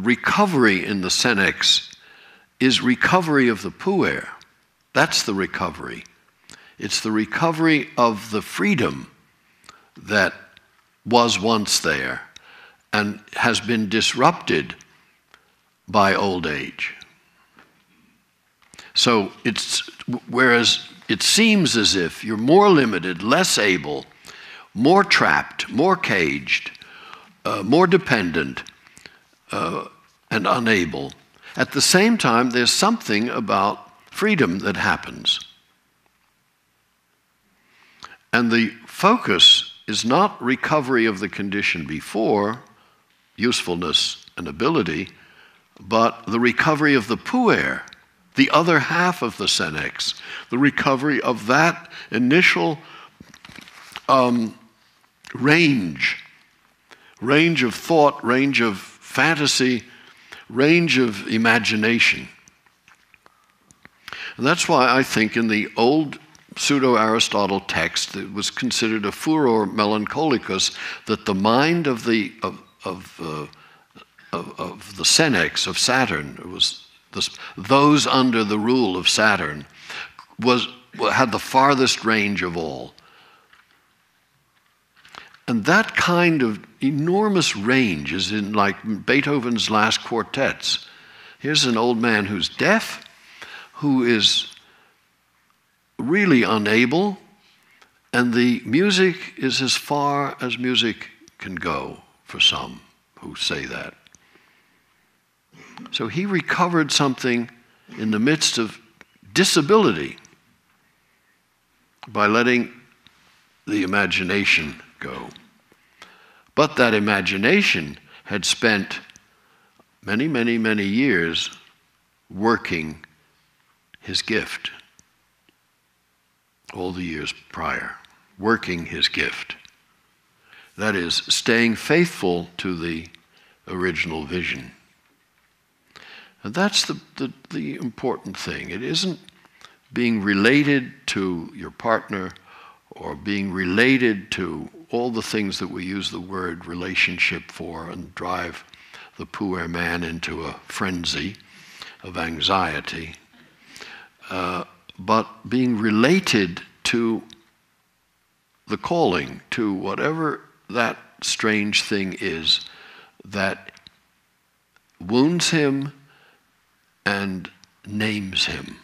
the recovery in the senex is recovery of the puer. That's the recovery. It's the recovery of the freedom that was once there and has been disrupted by old age. So it's whereas it seems as if you're more limited, less able, more trapped, more caged, uh, more dependent, uh, and unable. At the same time, there's something about freedom that happens. And the focus is not recovery of the condition before, usefulness and ability, but the recovery of the puer, the other half of the senex, the recovery of that initial um, range, range of thought, range of fantasy, range of imagination. And that's why I think in the old pseudo Aristotle text, it was considered a furor melancholicus that the mind of the, of, of, uh, of, of, the senex, of Saturn, it was this, those under the rule of Saturn, was, had the farthest range of all. And that kind of enormous range is in like Beethoven's last quartets. Here's an old man who's deaf, who is really unable, and the music is as far as music can go for some who say that. So he recovered something in the midst of disability by letting the imagination go. But that imagination had spent many, many, many years working his gift. All the years prior, working his gift. That is, staying faithful to the original vision. And that's the, the, the, important thing. It isn't being related to your partner or being related to all the things that we use the word relationship for and drive the poor man into a frenzy of anxiety, uh, but being related to the calling, to whatever that strange thing is that wounds him and names him.